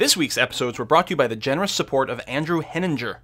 This week's episodes were brought to you by the generous support of Andrew Henninger.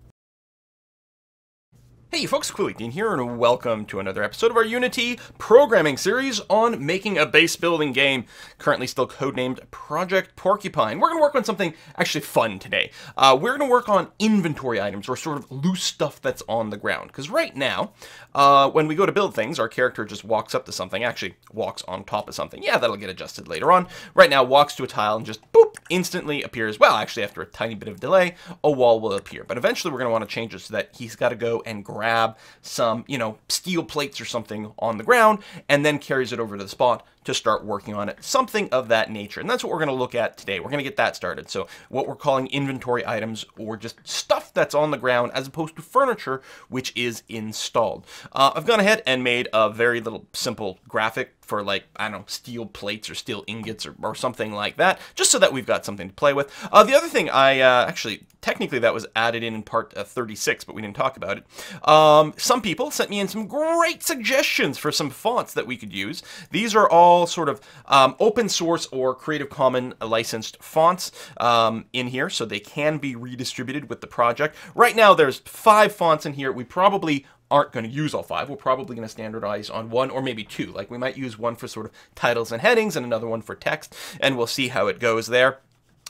Hey folks, Dean here, and welcome to another episode of our Unity programming series on making a base building game, currently still codenamed Project Porcupine. We're going to work on something actually fun today. Uh, we're going to work on inventory items, or sort of loose stuff that's on the ground. Because right now, uh, when we go to build things, our character just walks up to something, actually walks on top of something. Yeah, that'll get adjusted later on. Right now, walks to a tile and just boop, instantly appears, well, actually after a tiny bit of delay, a wall will appear. But eventually we're going to want to change it so that he's got to go and grab grab some, you know, steel plates or something on the ground and then carries it over to the spot to start working on it. Something of that nature. And that's what we're going to look at today. We're going to get that started. So what we're calling inventory items or just stuff that's on the ground as opposed to furniture which is installed. Uh, I've gone ahead and made a very little simple graphic for like, I don't know, steel plates or steel ingots or, or something like that, just so that we've got something to play with. Uh, the other thing I, uh, actually, technically that was added in in part uh, 36, but we didn't talk about it. Um, some people sent me in some great suggestions for some fonts that we could use. These are all sort of um, open source or Creative Commons licensed fonts um, in here, so they can be redistributed with the project. Right now, there's five fonts in here. We probably aren't going to use all five. We're probably going to standardize on one or maybe two. Like we might use one for sort of titles and headings and another one for text, and we'll see how it goes there.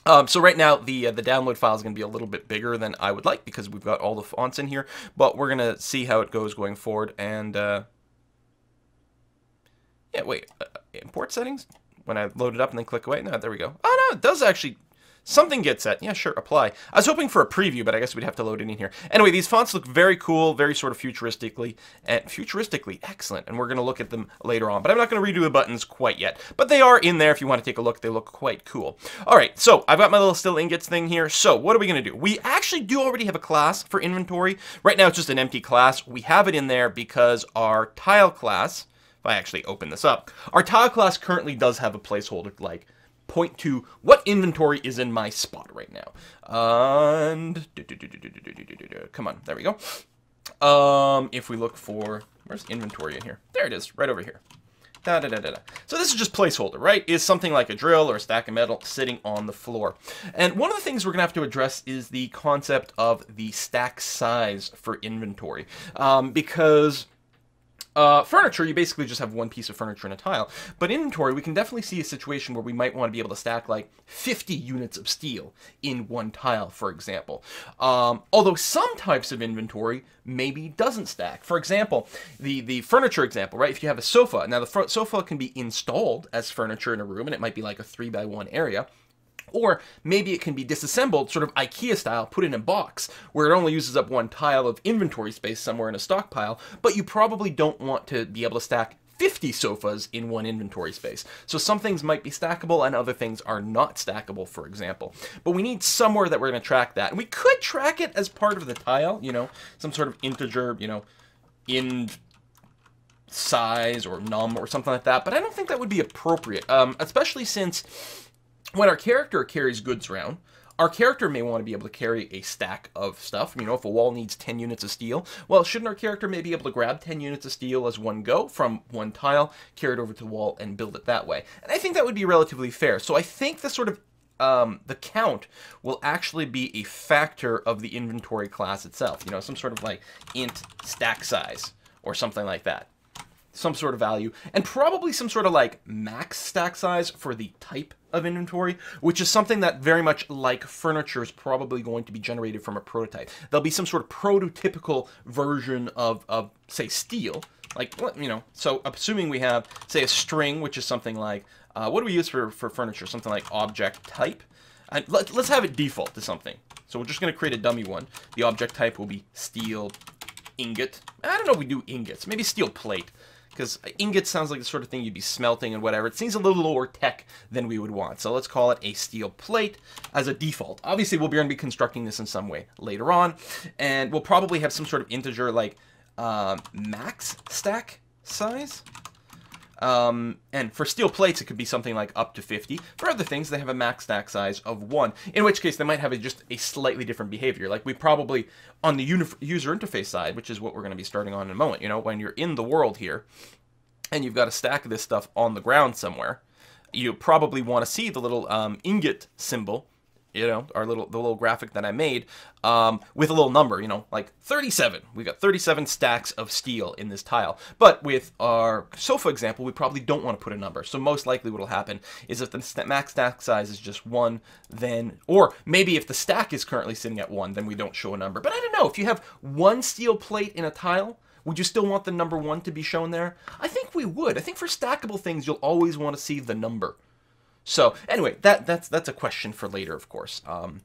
Um, so right now, the uh, the download file is going to be a little bit bigger than I would like because we've got all the fonts in here, but we're going to see how it goes going forward. And, uh, yeah, wait, uh, import settings? When I load it up and then click away? No, there we go. Oh, no, it does actually Something gets set. Yeah, sure, apply. I was hoping for a preview, but I guess we'd have to load it in here. Anyway, these fonts look very cool, very sort of futuristically, and futuristically excellent, and we're going to look at them later on. But I'm not going to redo the buttons quite yet. But they are in there if you want to take a look. They look quite cool. All right, so I've got my little steel ingots thing here. So what are we going to do? We actually do already have a class for inventory. Right now it's just an empty class. We have it in there because our tile class, if I actually open this up, our tile class currently does have a placeholder like point to what inventory is in my spot right now. And come on, there we go. Um, if we look for where's inventory in here? There it is, right over here. Da, da, da. So this is just placeholder, right? Is something like a drill or a stack of metal sitting on the floor. And one of the things we're going to have to address is the concept of the stack size for inventory. Um, because uh, furniture, you basically just have one piece of furniture in a tile. But inventory, we can definitely see a situation where we might want to be able to stack like 50 units of steel in one tile, for example. Um, although some types of inventory maybe doesn't stack. For example, the, the furniture example, right? If you have a sofa, now the sofa can be installed as furniture in a room, and it might be like a three by one area. Or maybe it can be disassembled, sort of IKEA style, put in a box, where it only uses up one tile of inventory space somewhere in a stockpile, but you probably don't want to be able to stack 50 sofas in one inventory space. So some things might be stackable and other things are not stackable, for example. But we need somewhere that we're going to track that. And we could track it as part of the tile, you know, some sort of integer, you know, in size or num or something like that. But I don't think that would be appropriate, um, especially since when our character carries goods around, our character may want to be able to carry a stack of stuff. You know, if a wall needs 10 units of steel, well, shouldn't our character maybe be able to grab 10 units of steel as one go from one tile, carry it over to the wall, and build it that way? And I think that would be relatively fair. So I think the sort of um, the count will actually be a factor of the inventory class itself. You know, some sort of like int stack size or something like that some sort of value, and probably some sort of like max stack size for the type of inventory, which is something that very much like furniture is probably going to be generated from a prototype. There'll be some sort of prototypical version of, of say, steel, like, you know, so assuming we have, say, a string, which is something like, uh, what do we use for, for furniture? Something like object type. And let, let's have it default to something. So we're just going to create a dummy one. The object type will be steel ingot. I don't know if we do ingots. Maybe steel plate because ingot sounds like the sort of thing you'd be smelting and whatever. It seems a little lower tech than we would want. So let's call it a steel plate as a default. Obviously, we'll be going to be constructing this in some way later on, and we'll probably have some sort of integer like uh, max stack size. Um, and for steel plates, it could be something like up to 50. For other things, they have a max stack size of 1, in which case they might have a, just a slightly different behavior. Like we probably, on the user interface side, which is what we're going to be starting on in a moment, you know, when you're in the world here, and you've got a stack of this stuff on the ground somewhere, you probably want to see the little um, ingot symbol you know, our little the little graphic that I made um, with a little number, you know, like 37. We got 37 stacks of steel in this tile. But with our sofa example, we probably don't want to put a number. So most likely what will happen is if the max stack size is just one, then, or maybe if the stack is currently sitting at one, then we don't show a number. But I don't know, if you have one steel plate in a tile, would you still want the number one to be shown there? I think we would. I think for stackable things, you'll always want to see the number. So anyway, that that's that's a question for later, of course. Um,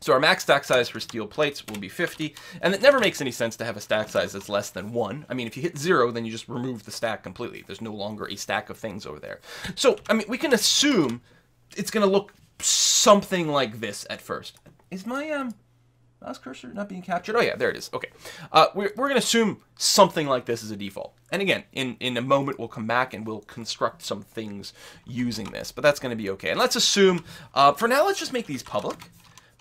so our max stack size for steel plates will be 50, and it never makes any sense to have a stack size that's less than 1. I mean, if you hit 0, then you just remove the stack completely. There's no longer a stack of things over there. So, I mean, we can assume it's going to look something like this at first. Is my um, mouse cursor not being captured? Oh yeah, there it is. Okay. Uh, we're we're going to assume something like this is a default. And again, in, in a moment we'll come back and we'll construct some things using this, but that's going to be okay. And let's assume, uh, for now, let's just make these public.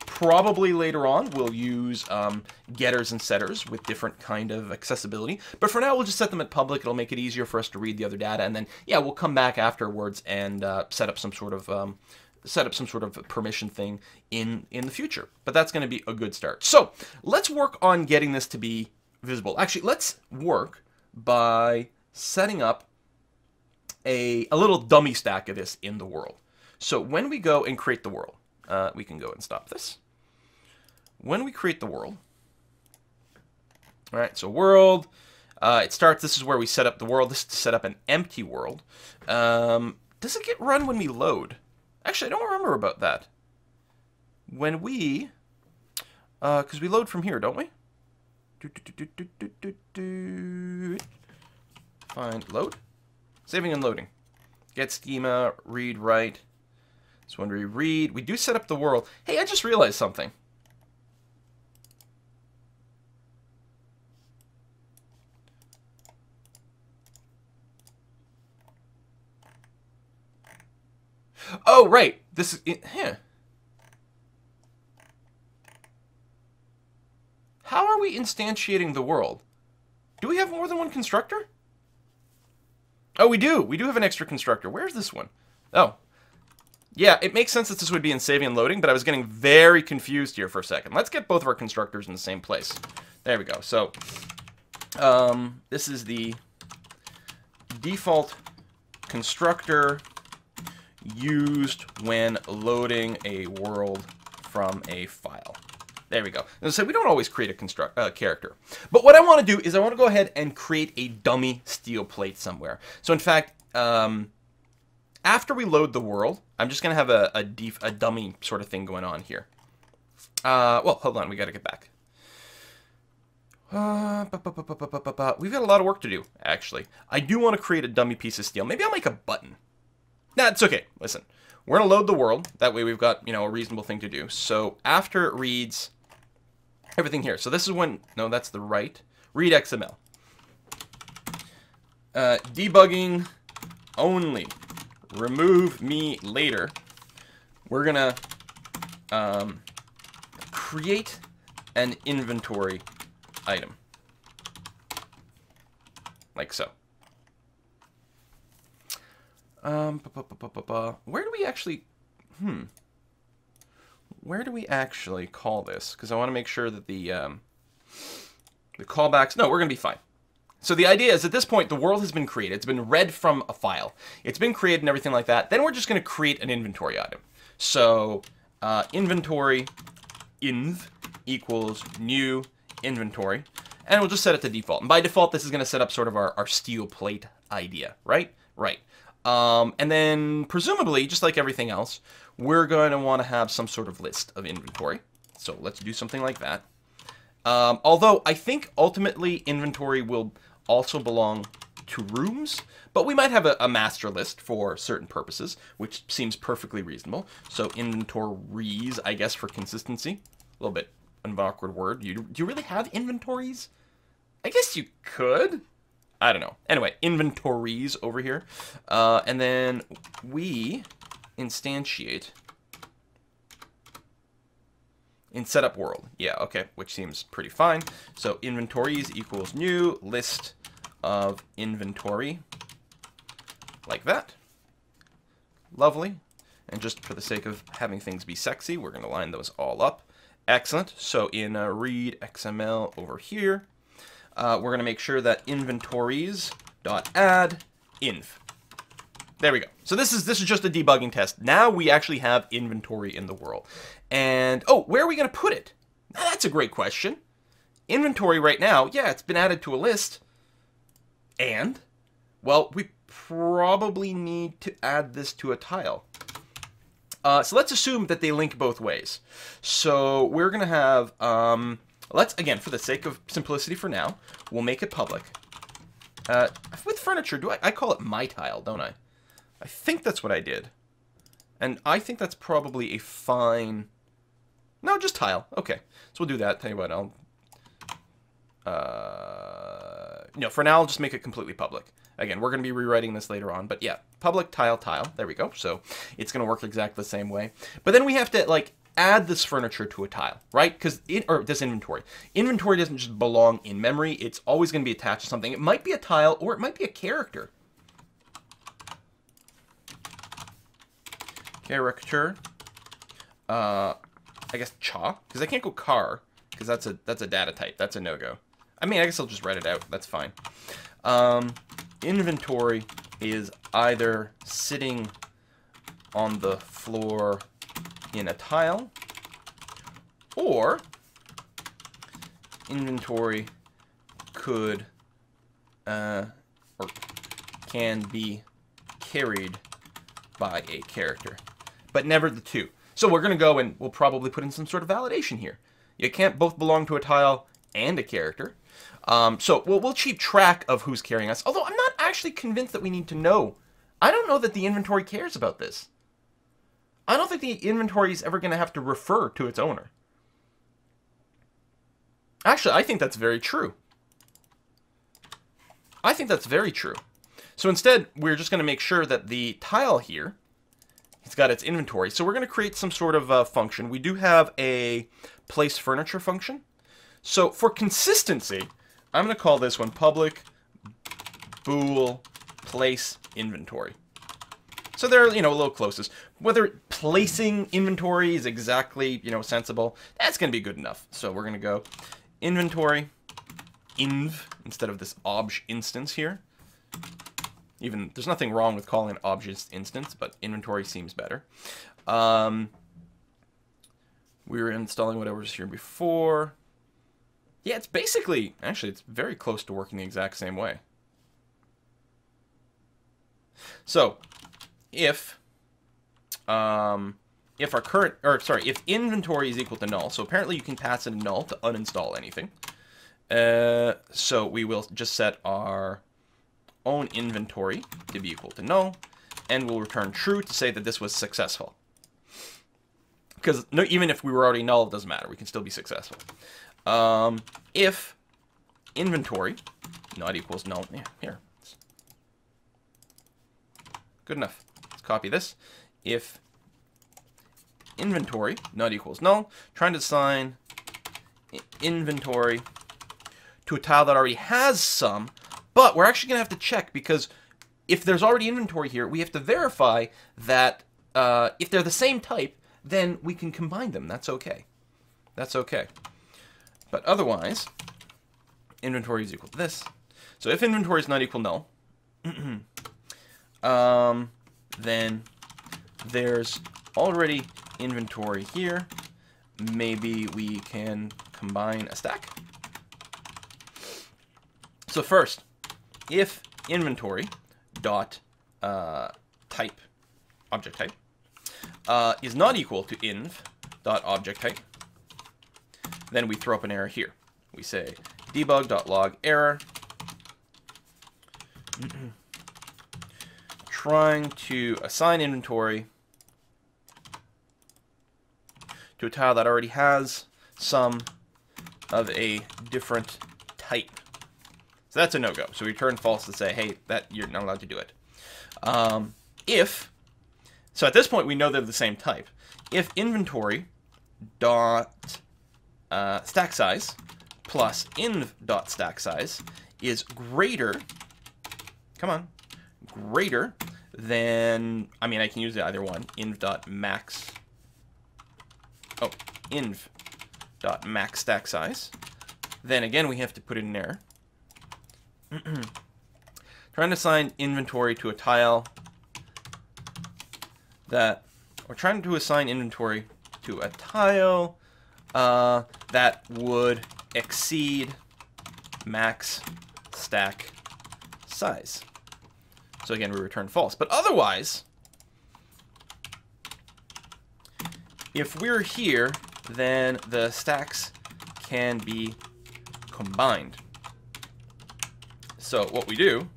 Probably later on we'll use um, getters and setters with different kind of accessibility. But for now we'll just set them at public. It'll make it easier for us to read the other data. And then, yeah, we'll come back afterwards and uh, set up some sort of... Um, set up some sort of permission thing in in the future but that's going to be a good start so let's work on getting this to be visible actually let's work by setting up a, a little dummy stack of this in the world. So when we go and create the world, uh, we can go and stop this. When we create the world, all right, so world, uh, it starts, this is where we set up the world. This is to set up an empty world. Um, does it get run when we load? Actually, I don't remember about that. When we, because uh, we load from here, don't we? Do, do, do, Find load. Saving and loading. Get schema, read, write. So when we read, we do set up the world. Hey, I just realized something. Oh, right. This is... It, huh. How are we instantiating the world? Do we have more than one constructor? Oh, we do. We do have an extra constructor. Where's this one? Oh. Yeah, it makes sense that this would be in saving and loading, but I was getting very confused here for a second. Let's get both of our constructors in the same place. There we go. So, um, this is the default constructor used when loading a world from a file. There we go. And so we don't always create a construct uh, character. But what I want to do is I want to go ahead and create a dummy steel plate somewhere. So in fact, um, after we load the world, I'm just going to have a, a, def a dummy sort of thing going on here. Uh, well, hold on. We got to get back. Uh, We've got a lot of work to do, actually. I do want to create a dummy piece of steel. Maybe I'll make a button. Nah, it's okay. Listen, we're going to load the world. That way we've got, you know, a reasonable thing to do. So after it reads everything here. So this is when, no, that's the right. Read XML. Uh, debugging only. Remove me later. We're gonna um, create an inventory item. Like so. Um, where do we actually, hmm where do we actually call this? Because I want to make sure that the um, the callbacks. No, we're going to be fine. So the idea is at this point, the world has been created. It's been read from a file. It's been created and everything like that. Then we're just going to create an inventory item. So uh, inventory inv equals new inventory. And we'll just set it to default. And by default, this is going to set up sort of our, our steel plate idea, right? Right. Um, and then presumably, just like everything else, we're going to want to have some sort of list of inventory. So let's do something like that. Um, although I think ultimately inventory will also belong to rooms, but we might have a, a, master list for certain purposes, which seems perfectly reasonable. So inventories, I guess, for consistency. A little bit of an awkward word. You, do you really have inventories? I guess you could. I don't know. Anyway, inventories over here. Uh, and then we instantiate in setup world. Yeah, okay, which seems pretty fine. So inventories equals new list of inventory like that. Lovely. And just for the sake of having things be sexy, we're going to line those all up. Excellent. So in uh, read XML over here, uh, we're going to make sure that inventories dot add inv. There we go. So this is this is just a debugging test. Now we actually have inventory in the world. And oh, where are we going to put it? Now, that's a great question. Inventory right now, yeah, it's been added to a list. And well, we probably need to add this to a tile. Uh, so let's assume that they link both ways. So we're going to have, um, let's, again, for the sake of simplicity for now, we'll make it public. Uh, with furniture, do I, I call it my tile, don't I? I think that's what I did. And I think that's probably a fine... No, just tile. Okay. So we'll do that. Tell you what, I'll... Uh, no, for now, I'll just make it completely public. Again, we're going to be rewriting this later on, but yeah, public tile tile. There we go. So it's going to work exactly the same way. But then we have to like add this furniture to a tile, right? Because it, or this inventory. Inventory doesn't just belong in memory. It's always going to be attached to something. It might be a tile or it might be a character. Character. Uh, I guess cha, because I can't go car, because that's a that's a data type. That's a no go. I mean, I guess I'll just write it out. That's fine. Um, inventory is either sitting on the floor in a tile or inventory could uh, or can be carried by a character, but never the two. So we're going to go and we'll probably put in some sort of validation here. You can't both belong to a tile and a character. Um, so we'll, we'll keep track of who's carrying us. Although I'm not actually convinced that we need to know. I don't know that the inventory cares about this. I don't think the inventory is ever going to have to refer to its owner. Actually, I think that's very true. I think that's very true. So instead, we're just going to make sure that the tile here, it's got its inventory. So we're going to create some sort of uh, function. We do have a place furniture function. So for consistency, I'm going to call this one public bool place inventory. So they're, you know, a little closest. Whether placing inventory is exactly, you know, sensible, that's going to be good enough. So we're going to go inventory inv instead of this obj instance here. Even, there's nothing wrong with calling it object instance, but inventory seems better. Um, we were installing whatever was here before. Yeah, it's basically, actually, it's very close to working the exact same way. So, if, um, if our current, or sorry, if inventory is equal to null, so apparently you can pass in null to uninstall anything. Uh, so we will just set our own inventory to be equal to null, and we'll return true to say that this was successful. Because no, even if we were already null, it doesn't matter. We can still be successful. Um, if inventory not equals null, yeah, here. Good enough. Copy this. If inventory not equals null, trying to assign inventory to a tile that already has some, but we're actually going to have to check because if there's already inventory here, we have to verify that uh, if they're the same type, then we can combine them. That's okay. That's okay. But otherwise, inventory is equal to this. So if inventory is not equal null, um, then there's already inventory here. Maybe we can combine a stack. So first, if inventory dot uh, type, object type, uh, is not equal to inv dot object type, then we throw up an error here. We say debug dot log error. Trying to assign inventory to a tile that already has some of a different type. So that's a no-go. So we return false to say, hey, that you're not allowed to do it. Um, if, so at this point we know they're the same type. If inventory dot uh, stack size plus inv dot stack size is greater, come on, greater then, I mean, I can use either one. inv.max, oh, inv.max stack size. Then again, we have to put in there. trying to assign inventory to a tile that, we're trying to assign inventory to a tile uh, that would exceed max stack size. So again, we return false. But otherwise, if we're here, then the stacks can be combined. So what we do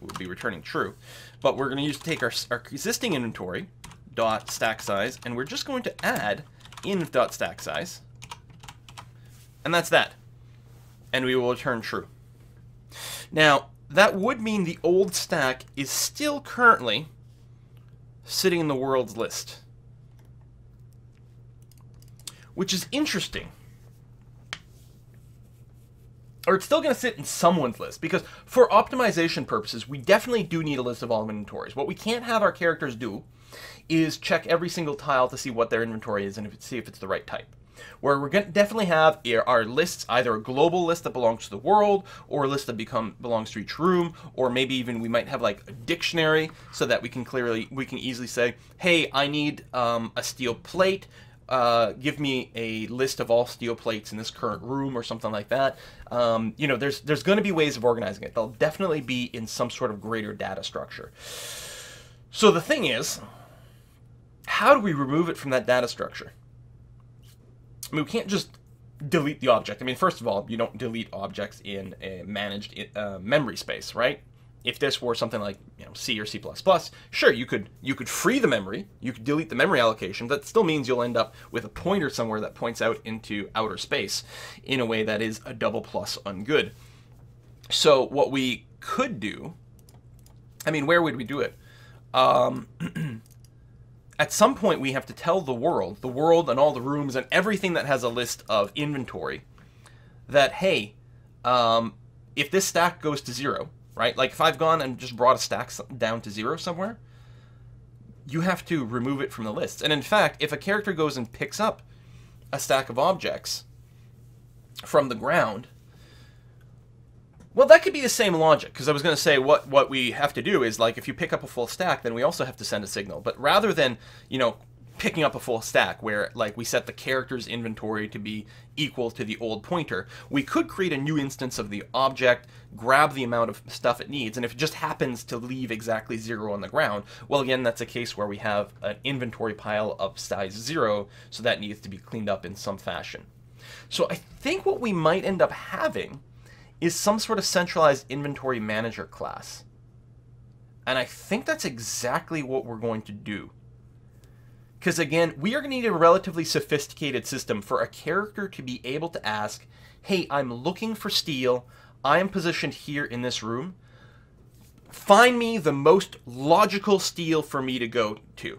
would be returning true. But we're going to use take our, our existing inventory dot stack size, and we're just going to add in dot stack size, and that's that. And we will return true. Now, that would mean the old stack is still currently sitting in the world's list. Which is interesting. Or it's still going to sit in someone's list, because for optimization purposes, we definitely do need a list of all inventories. What we can't have our characters do is check every single tile to see what their inventory is and see if it's the right type where we're going to definitely have our lists, either a global list that belongs to the world, or a list that become belongs to each room, or maybe even we might have like a dictionary so that we can clearly, we can easily say, hey, I need um, a steel plate, uh, give me a list of all steel plates in this current room or something like that. Um, you know, there's there's going to be ways of organizing it. They'll definitely be in some sort of greater data structure. So the thing is, how do we remove it from that data structure? I mean, we can't just delete the object. I mean, first of all, you don't delete objects in a managed uh, memory space, right? If this were something like you know C or C++, sure you could you could free the memory, you could delete the memory allocation. That still means you'll end up with a pointer somewhere that points out into outer space in a way that is a double plus ungood. So what we could do, I mean, where would we do it? Um, at some point we have to tell the world, the world and all the rooms and everything that has a list of inventory, that hey, um, if this stack goes to zero, right? Like if I've gone and just brought a stack down to zero somewhere, you have to remove it from the list. And in fact, if a character goes and picks up a stack of objects from the ground, well, that could be the same logic, because I was going to say what, what we have to do is, like, if you pick up a full stack, then we also have to send a signal. But rather than, you know, picking up a full stack where, like, we set the character's inventory to be equal to the old pointer, we could create a new instance of the object, grab the amount of stuff it needs, and if it just happens to leave exactly zero on the ground, well, again, that's a case where we have an inventory pile of size zero, so that needs to be cleaned up in some fashion. So I think what we might end up having is some sort of centralized inventory manager class. And I think that's exactly what we're going to do. Because again, we are going to need a relatively sophisticated system for a character to be able to ask, hey, I'm looking for steel. I am positioned here in this room. Find me the most logical steel for me to go to.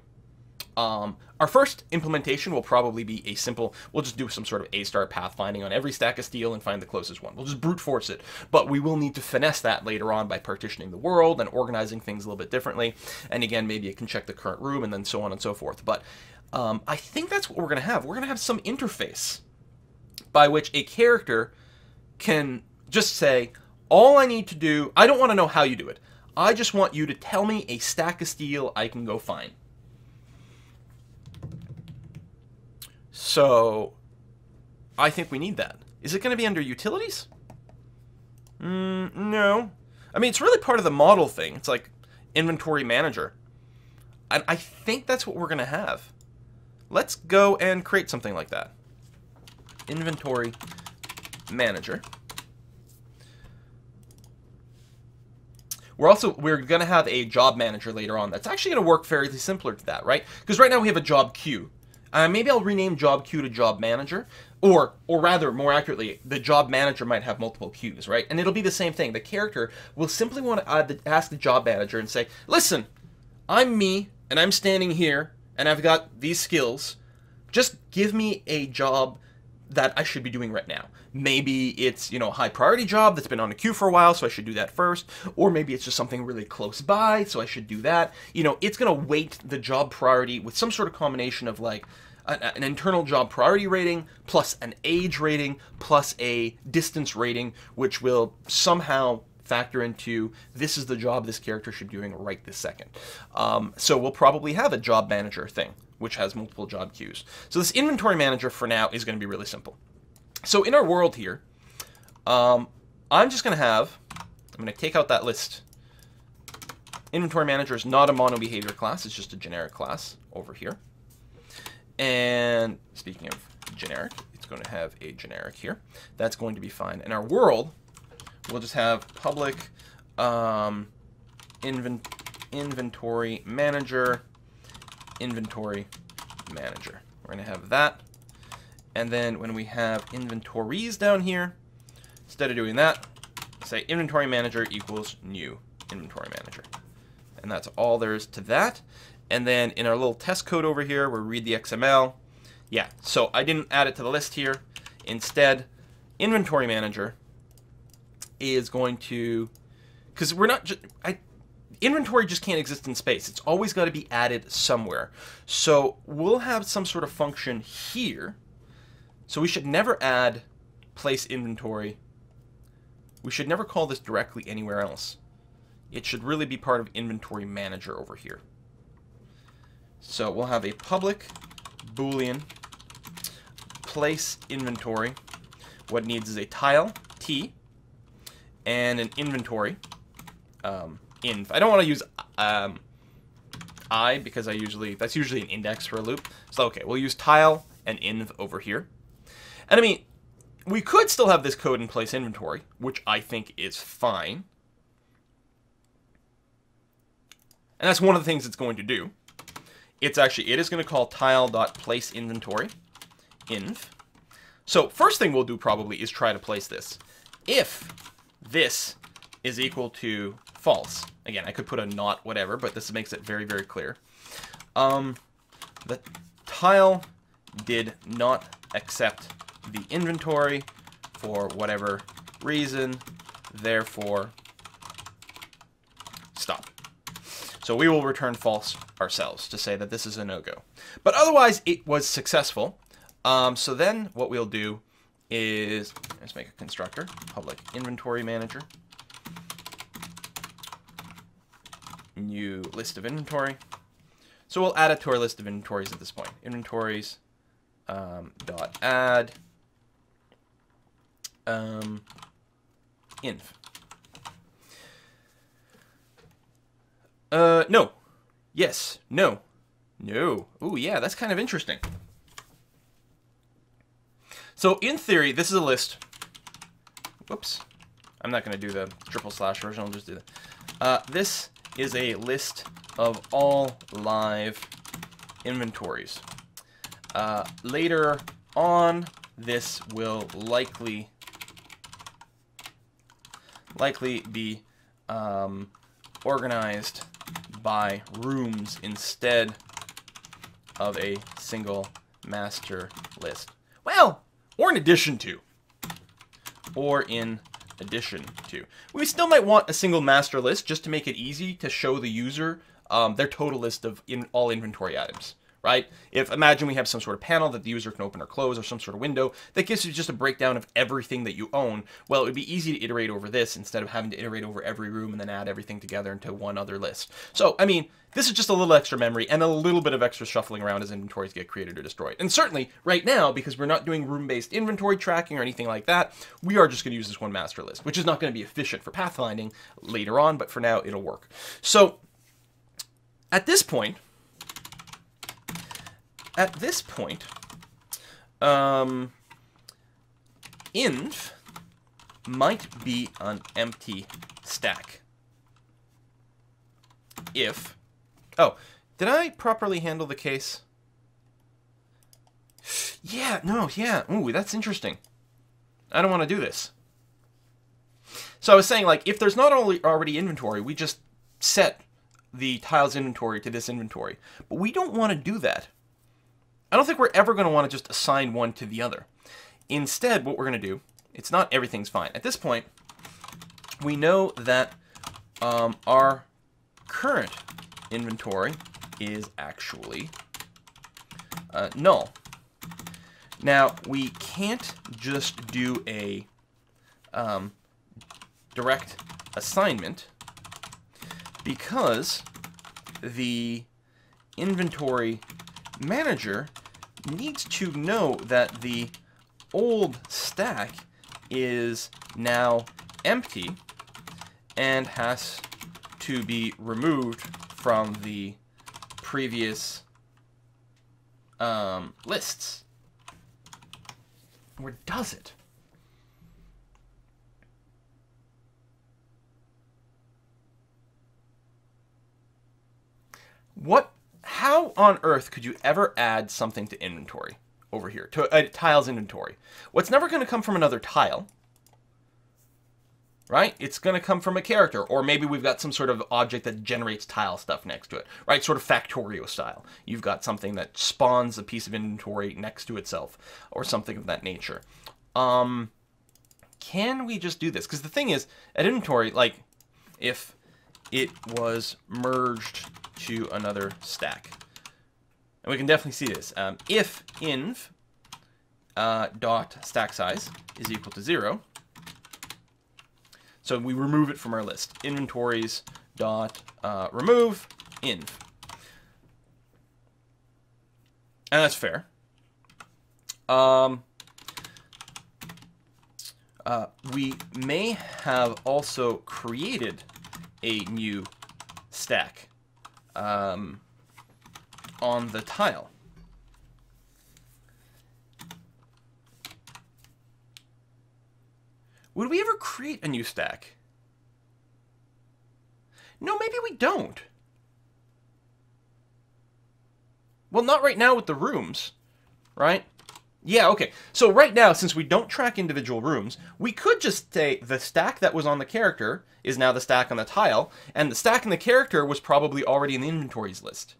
Um, our first implementation will probably be a simple, we'll just do some sort of A-star pathfinding on every stack of steel and find the closest one. We'll just brute force it, but we will need to finesse that later on by partitioning the world and organizing things a little bit differently. And again, maybe it can check the current room and then so on and so forth. But um, I think that's what we're going to have. We're going to have some interface by which a character can just say, all I need to do, I don't want to know how you do it. I just want you to tell me a stack of steel I can go find. So I think we need that. Is it going to be under utilities? Mm, no. I mean, it's really part of the model thing. It's like inventory manager. And I think that's what we're going to have. Let's go and create something like that. Inventory manager. We're also we're going to have a job manager later on. That's actually going to work fairly similar to that, right? Because right now we have a job queue. Uh, maybe I'll rename job queue to job manager, or or rather, more accurately, the job manager might have multiple queues, right? And it'll be the same thing. The character will simply want to the, ask the job manager and say, "Listen, I'm me, and I'm standing here, and I've got these skills. Just give me a job that I should be doing right now. Maybe it's, you know, a high priority job that's been on a queue for a while, so I should do that first. Or maybe it's just something really close by, so I should do that. You know, it's going to weight the job priority with some sort of combination of like an, internal job priority rating plus an age rating plus a distance rating, which will somehow factor into this is the job this character should be doing right this second. Um, so we'll probably have a job manager thing which has multiple job queues. So this inventory manager for now is going to be really simple. So in our world here, um, I'm just going to have, I'm going to take out that list. Inventory manager is not a mono behavior class, it's just a generic class over here. And speaking of generic, it's going to have a generic here. That's going to be fine. In our world, we'll just have public um, invent inventory manager inventory manager. We're going to have that. And then when we have inventories down here, instead of doing that, say inventory manager equals new inventory manager. And that's all there is to that. And then in our little test code over here, we read the XML. Yeah, so I didn't add it to the list here. Instead, inventory manager is going to, because we're not just, I inventory just can't exist in space. It's always got to be added somewhere. So we'll have some sort of function here. So we should never add place inventory. We should never call this directly anywhere else. It should really be part of inventory manager over here. So we'll have a public boolean place inventory. What needs is a tile, t, and an inventory, um, inv. I don't want to use um, i because I usually that's usually an index for a loop. So okay, we'll use tile and inv over here. And I mean, we could still have this code in place inventory, which I think is fine. And that's one of the things it's going to do. It's actually, it is going to call tile.placeInventory, inv. So first thing we'll do probably is try to place this. If this is equal to false. Again, I could put a not whatever, but this makes it very, very clear. Um, the tile did not accept the inventory for whatever reason, therefore stop. So we will return false ourselves to say that this is a no-go. But otherwise, it was successful. Um, so then what we'll do is, let's make a constructor, public inventory manager. New list of inventory. So we'll add it to our list of inventories at this point. Inventories um, dot add um, inv. Uh, no. Yes. No. No. Ooh, yeah, that's kind of interesting. So in theory, this is a list. Whoops. I'm not going to do the triple slash version. I'll just do that. Uh, this is a list of all live inventories. Uh, later on, this will likely likely be um, organized by rooms instead of a single master list. Well, or in addition to, or in addition to. We still might want a single master list just to make it easy to show the user um, their total list of in all inventory items, right? If imagine we have some sort of panel that the user can open or close or some sort of window that gives you just a breakdown of everything that you own, well, it would be easy to iterate over this instead of having to iterate over every room and then add everything together into one other list. So, I mean, this is just a little extra memory and a little bit of extra shuffling around as inventories get created or destroyed. And certainly, right now, because we're not doing room-based inventory tracking or anything like that, we are just going to use this one master list, which is not going to be efficient for pathfinding later on, but for now, it'll work. So, at this point, at this point, um, inv might be an empty stack if Oh, did I properly handle the case? Yeah, no, yeah. Ooh, that's interesting. I don't want to do this. So I was saying, like, if there's not only already inventory, we just set the tiles inventory to this inventory. But we don't want to do that. I don't think we're ever going to want to just assign one to the other. Instead, what we're going to do, it's not everything's fine. At this point, we know that um, our current inventory is actually uh, null. Now, we can't just do a um, direct assignment because the inventory manager needs to know that the old stack is now empty and has to be removed from the previous um, lists. Where does it? What? How on earth could you ever add something to inventory over here to a tile's inventory? What's never going to come from another tile, right? It's going to come from a character, or maybe we've got some sort of object that generates tile stuff next to it, right? Sort of Factorio style. You've got something that spawns a piece of inventory next to itself, or something of that nature. Um, can we just do this? Because the thing is, at inventory, like, if it was merged to another stack. And we can definitely see this. Um, if inv uh, dot stack size is equal to zero, so we remove it from our list. Inventories dot uh, remove inv. And that's fair. Um, uh, we may have also created a new stack um, on the tile. Would we ever create a new stack? No, maybe we don't. Well, not right now with the rooms, right? Yeah, okay. So right now, since we don't track individual rooms, we could just say the stack that was on the character is now the stack on the tile, and the stack in the character was probably already in the inventories list.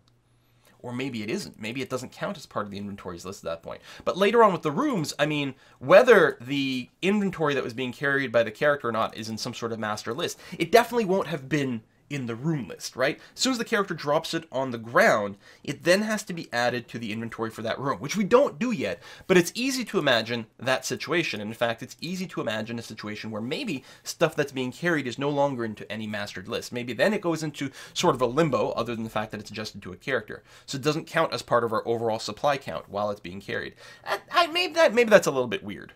Or maybe it isn't. Maybe it doesn't count as part of the inventories list at that point. But later on with the rooms, I mean, whether the inventory that was being carried by the character or not is in some sort of master list, it definitely won't have been in the room list, right? As soon as the character drops it on the ground, it then has to be added to the inventory for that room, which we don't do yet, but it's easy to imagine that situation. And in fact, it's easy to imagine a situation where maybe stuff that's being carried is no longer into any mastered list. Maybe then it goes into sort of a limbo, other than the fact that it's adjusted to a character. So it doesn't count as part of our overall supply count while it's being carried. I, I, maybe, that, maybe that's a little bit weird.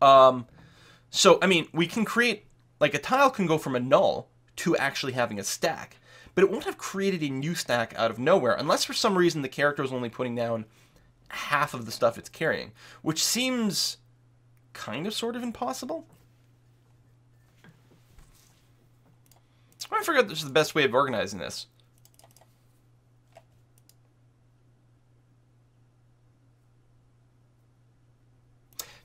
Um, so, I mean, we can create, like a tile can go from a null to actually having a stack. But it won't have created a new stack out of nowhere, unless for some reason the character is only putting down half of the stuff it's carrying, which seems kind of sort of impossible. I forgot this is the best way of organizing this.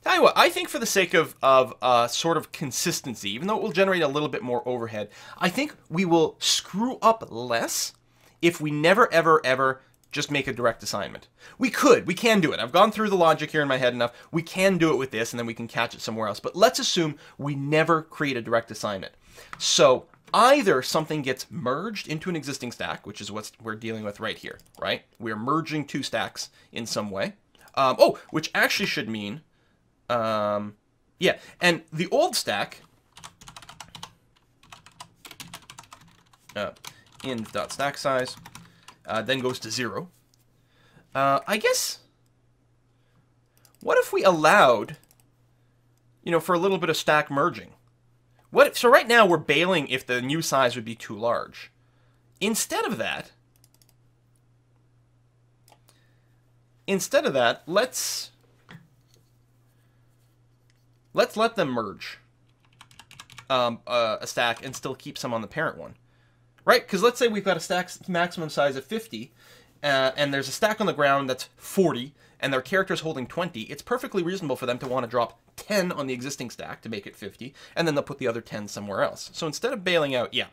I think for the sake of, of uh, sort of consistency, even though it will generate a little bit more overhead, I think we will screw up less if we never, ever, ever just make a direct assignment. We could, we can do it. I've gone through the logic here in my head enough. We can do it with this and then we can catch it somewhere else. But let's assume we never create a direct assignment. So either something gets merged into an existing stack, which is what we're dealing with right here, right? We're merging two stacks in some way. Um, oh, which actually should mean um, yeah, and the old stack, uh, in dot stack size, uh, then goes to zero. Uh, I guess, what if we allowed, you know, for a little bit of stack merging? What if, so right now we're bailing if the new size would be too large. Instead of that, instead of that, let's Let's let them merge um, uh, a stack and still keep some on the parent one. Right? Because let's say we've got a stack maximum size of 50, uh, and there's a stack on the ground that's 40, and their character's holding 20. It's perfectly reasonable for them to want to drop 10 on the existing stack to make it 50, and then they'll put the other 10 somewhere else. So instead of bailing out, yeah,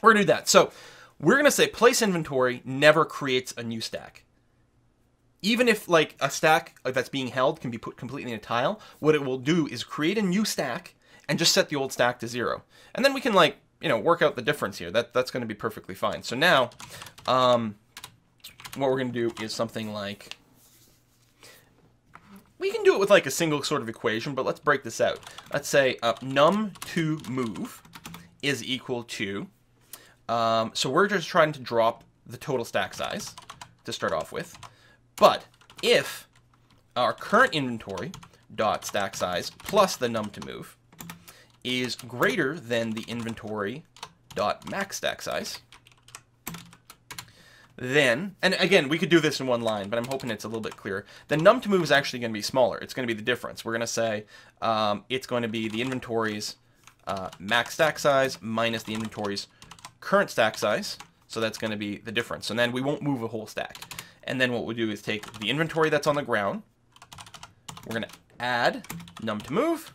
we're going to do that. So we're going to say place inventory never creates a new stack. Even if like a stack that's being held can be put completely in a tile, what it will do is create a new stack and just set the old stack to zero. And then we can like, you know, work out the difference here. That That's going to be perfectly fine. So now, um, what we're going to do is something like, we can do it with like a single sort of equation, but let's break this out. Let's say uh, num to move is equal to, um, so we're just trying to drop the total stack size to start off with. But if our current inventory dot stack size plus the num to move is greater than the inventory dot max stack size, then, and again, we could do this in one line, but I'm hoping it's a little bit clearer. The num to move is actually going to be smaller. It's going to be the difference. We're going to say um, it's going to be the inventory's uh, max stack size minus the inventory's current stack size. So that's going to be the difference. And then we won't move a whole stack. And then what we'll do is take the inventory that's on the ground. We're going to add num to move.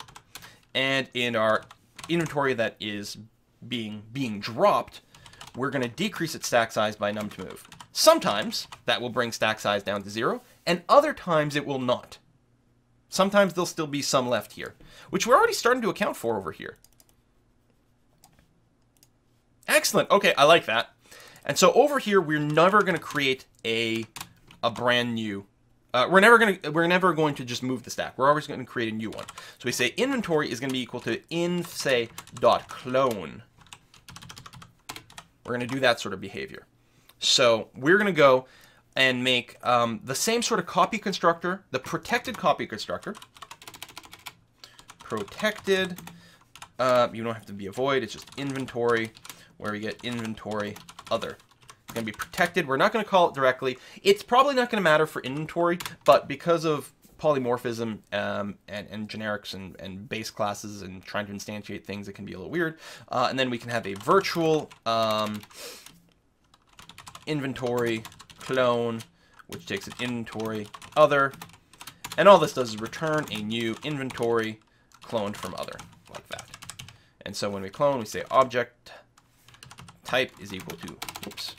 And in our inventory that is being being dropped, we're going to decrease its stack size by num to move. Sometimes that will bring stack size down to zero, and other times it will not. Sometimes there'll still be some left here, which we're already starting to account for over here. Excellent. Okay, I like that. And so over here, we're never going to create a a brand new. Uh, we're never going to we're never going to just move the stack. We're always going to create a new one. So we say inventory is going to be equal to in say dot clone. We're going to do that sort of behavior. So we're going to go and make um, the same sort of copy constructor, the protected copy constructor. Protected. Uh, you don't have to be a void. It's just inventory, where we get inventory other. It's going to be protected. We're not going to call it directly. It's probably not going to matter for inventory, but because of polymorphism um, and, and, generics and, and, base classes and trying to instantiate things, it can be a little weird. Uh, and then we can have a virtual um, inventory clone, which takes an inventory other. And all this does is return a new inventory cloned from other, like that. And so when we clone, we say object type is equal to, oops,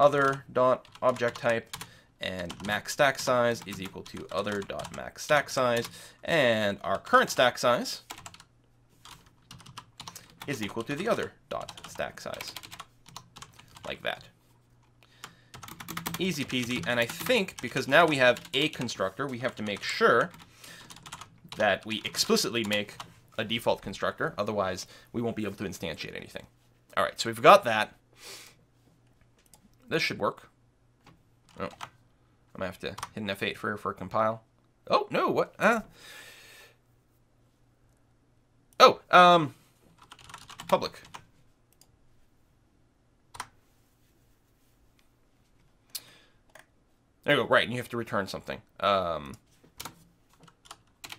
other dot object type and max stack size is equal to other dot max stack size and our current stack size is equal to the other dot stack size. Like that. Easy peasy and I think because now we have a constructor we have to make sure that we explicitly make a default constructor otherwise we won't be able to instantiate anything all right so we've got that this should work oh I'm gonna have to hit an F8 for for compile. Oh no, what? Uh. Oh, um, public. There you go. Right, and you have to return something. Um,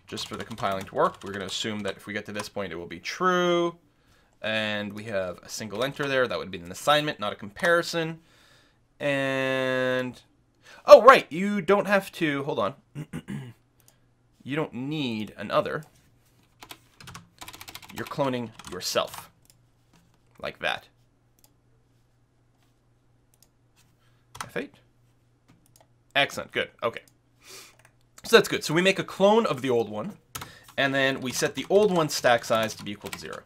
just for the compiling to work, we're to assume that if we get to this point, it will be true. And we have a single enter there. That would be an assignment, not a comparison. And Oh, right. You don't have to... Hold on. you don't need another. You're cloning yourself. Like that. F8. Excellent. Good. Okay. So that's good. So we make a clone of the old one, and then we set the old one's stack size to be equal to zero.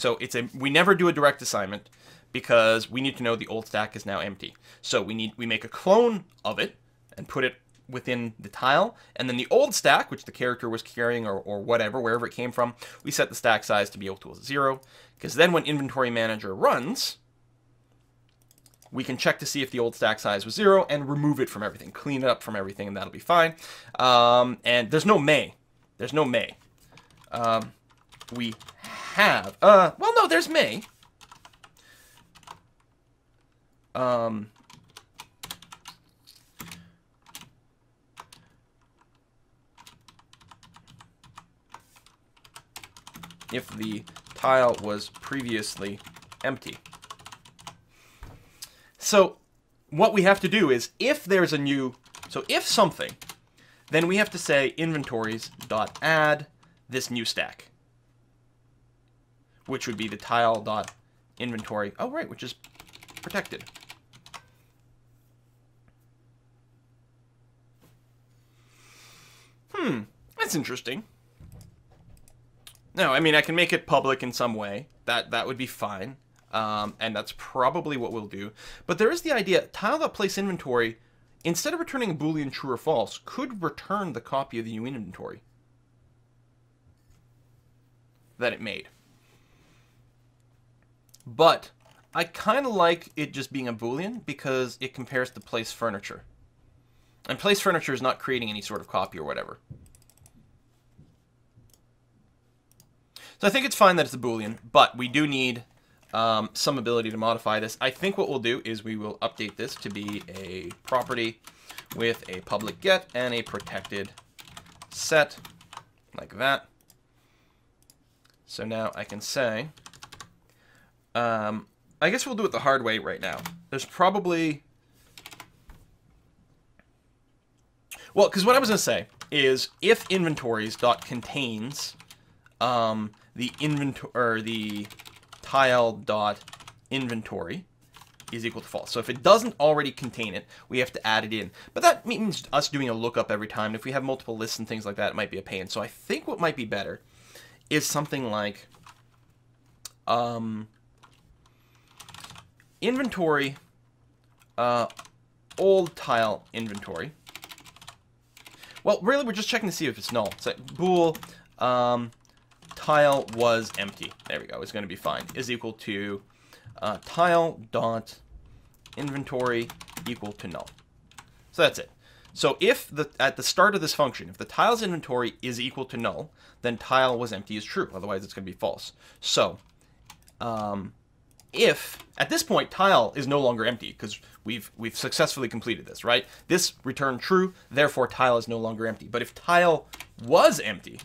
So it's a we never do a direct assignment because we need to know the old stack is now empty. So we need we make a clone of it and put it within the tile, and then the old stack, which the character was carrying or, or whatever, wherever it came from, we set the stack size to be equal to zero, because then when inventory manager runs, we can check to see if the old stack size was zero and remove it from everything, clean it up from everything, and that'll be fine. Um, and there's no may. There's no may. Um, we have, uh, well, no, there's me. Um, if the tile was previously empty. So what we have to do is if there's a new, so if something, then we have to say inventories dot add this new stack, which would be the tile dot inventory. Oh, right, which is protected. Hmm, that's interesting. No, I mean, I can make it public in some way. That that would be fine. Um, and that's probably what we'll do. But there is the idea, tile.placeInventory, instead of returning a boolean true or false, could return the copy of the new inventory that it made. But I kind of like it just being a boolean because it compares to place furniture. And place furniture is not creating any sort of copy or whatever. So I think it's fine that it's a boolean, but we do need um, some ability to modify this. I think what we'll do is we will update this to be a property with a public get and a protected set, like that. So now I can say, um, I guess we'll do it the hard way right now. There's probably, well, because what I was going to say is if inventories dot contains um, the inventory or the tile dot inventory is equal to false. So if it doesn't already contain it, we have to add it in. But that means us doing a lookup every time. If we have multiple lists and things like that, it might be a pain. So I think what might be better is something like um, inventory, uh, old tile inventory. Well, really, we're just checking to see if it's null. So bool um, tile was empty. There we go. It's going to be fine. Is equal to uh, tile dot inventory equal to null. So that's it. So if the at the start of this function, if the tile's inventory is equal to null, then tile was empty is true. Otherwise, it's going to be false. So um, if at this point tile is no longer empty because we've we've successfully completed this, right? This returned true, therefore tile is no longer empty. But if tile was empty,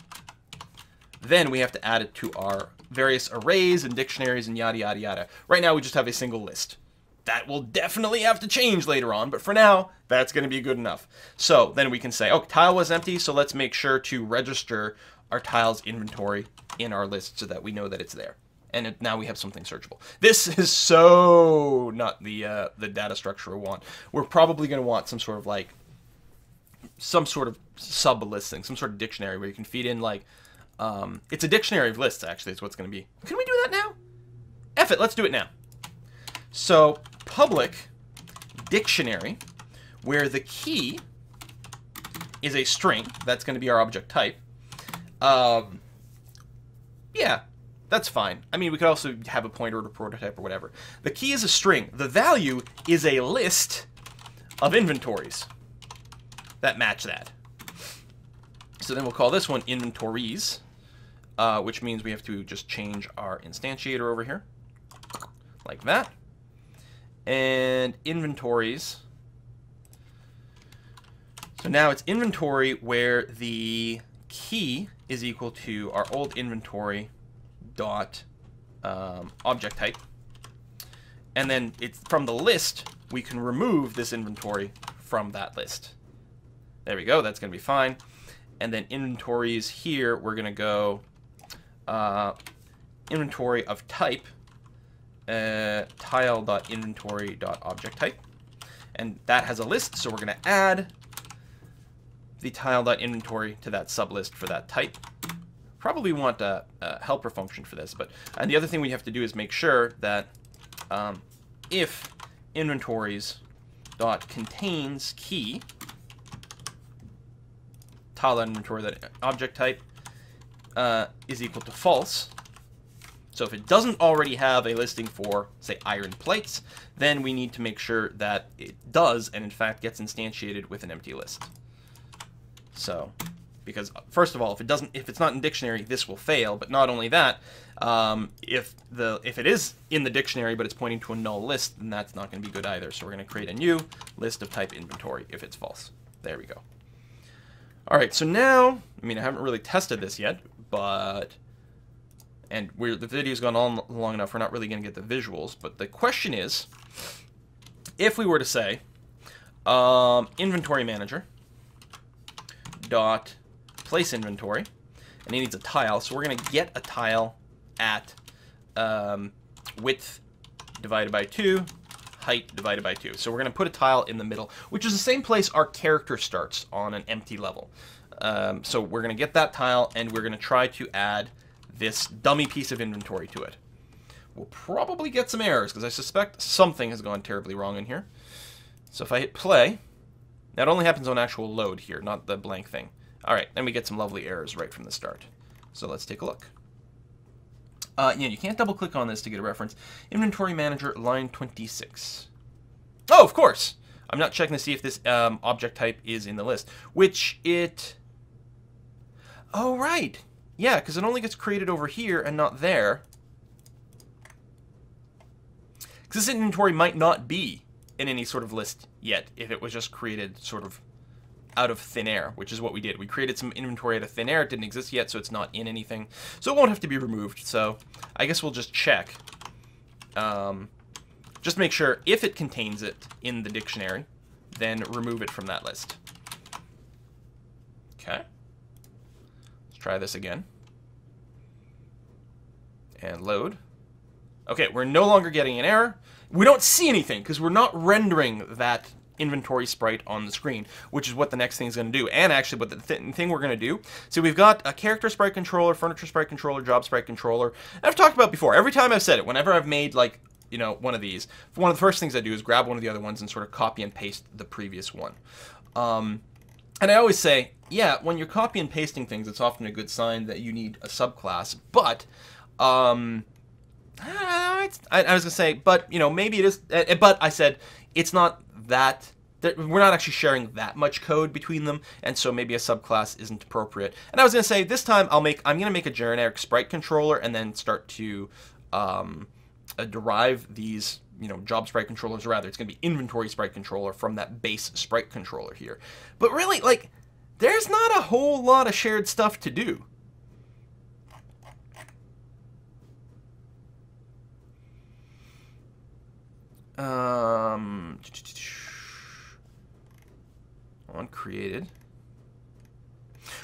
then we have to add it to our various arrays and dictionaries and yada, yada, yada. Right now, we just have a single list. That will definitely have to change later on, but for now, that's going to be good enough. So then we can say, oh, tile was empty, so let's make sure to register our tiles inventory in our list so that we know that it's there. And it, now we have something searchable. This is so not the uh, the data structure we want. We're probably going to want some sort of like some sort of sub listing, some sort of dictionary where you can feed in like um, it's a dictionary of lists, actually, is what's going to be. Can we do that now? F it, let's do it now. So, public dictionary, where the key is a string. That's going to be our object type. Um, yeah, that's fine. I mean, we could also have a pointer to prototype or whatever. The key is a string. The value is a list of inventories that match that. So then we'll call this one inventories uh, which means we have to just change our instantiator over here, like that. And inventories. So now it's inventory where the key is equal to our old inventory dot um, object type. And then it's from the list, we can remove this inventory from that list. There we go, that's going to be fine. And then inventories here, we're going to go uh, inventory of type uh, tile.inventory.object type. And that has a list, so we're going to add the tile.inventory to that sublist for that type. Probably want a, a, helper function for this, but and the other thing we have to do is make sure that um, if inventories dot contains key tile inventory that object type uh, is equal to false. So if it doesn't already have a listing for, say, iron plates, then we need to make sure that it does, and in fact gets instantiated with an empty list. So, because first of all, if it doesn't, if it's not in dictionary, this will fail. But not only that, um, if the if it is in the dictionary but it's pointing to a null list, then that's not going to be good either. So we're going to create a new list of type inventory if it's false. There we go. All right, so now, I mean, I haven't really tested this yet, but and we're the video's gone on long enough we're not really going to get the visuals but the question is if we were to say um, inventory manager dot place inventory and he needs a tile so we're going to get a tile at um, width divided by 2 height divided by 2. So we're going to put a tile in the middle, which is the same place our character starts on an empty level. Um, so we're going to get that tile, and we're going to try to add this dummy piece of inventory to it. We'll probably get some errors, because I suspect something has gone terribly wrong in here. So if I hit play, that only happens on actual load here, not the blank thing. All right, then we get some lovely errors right from the start. So let's take a look. Uh, yeah, you can't double click on this to get a reference. Inventory Manager, line 26. Oh, of course. I'm not checking to see if this um, object type is in the list, which it... Oh, right. Yeah, because it only gets created over here and not there. Because this inventory might not be in any sort of list yet if it was just created sort of out of thin air, which is what we did. We created some inventory out of thin air. It didn't exist yet, so it's not in anything. So it won't have to be removed. So I guess we'll just check. Um, just make sure if it contains it in the dictionary, then remove it from that list. Okay. Let's try this again. And load. Okay, we're no longer getting an error. We don't see anything because we're not rendering that inventory sprite on the screen, which is what the next thing is going to do. And actually, what the th thing we're going to do, so we've got a character sprite controller, furniture sprite controller, job sprite controller. I've talked about before. Every time I've said it, whenever I've made like you know one of these, one of the first things I do is grab one of the other ones and sort of copy and paste the previous one. Um, and I always say, yeah, when you're copy and pasting things, it's often a good sign that you need a subclass. But um, I, I was gonna say, but you know, maybe it is. Uh, but I said it's not that we're not actually sharing that much code between them, and so maybe a subclass isn't appropriate. And I was gonna say this time I'll make I'm gonna make a generic sprite controller and then start to um, uh, derive these you know job sprite controllers. Or rather, it's gonna be inventory sprite controller from that base sprite controller here. But really, like, there's not a whole lot of shared stuff to do. Um, on created.